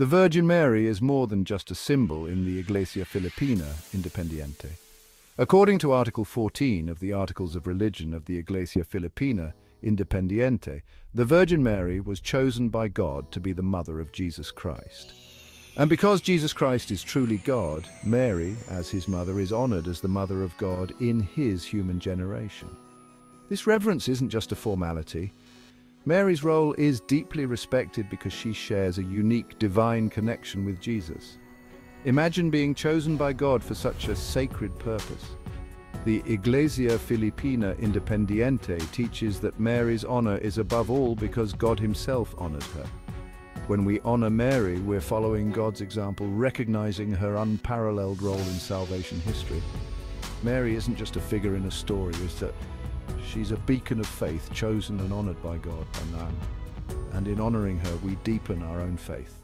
The Virgin Mary is more than just a symbol in the Iglesia Filipina Independiente. According to Article 14 of the Articles of Religion of the Iglesia Filipina Independiente, the Virgin Mary was chosen by God to be the mother of Jesus Christ. And because Jesus Christ is truly God, Mary, as his mother, is honored as the mother of God in his human generation. This reverence isn't just a formality. Mary's role is deeply respected because she shares a unique divine connection with Jesus. Imagine being chosen by God for such a sacred purpose. The Iglesia Filipina Independiente teaches that Mary's honor is above all because God himself honored her. When we honor Mary, we're following God's example, recognizing her unparalleled role in salvation history. Mary isn't just a figure in a story, it's that she's a beacon of faith chosen and honored by God and man. And in honoring her, we deepen our own faith.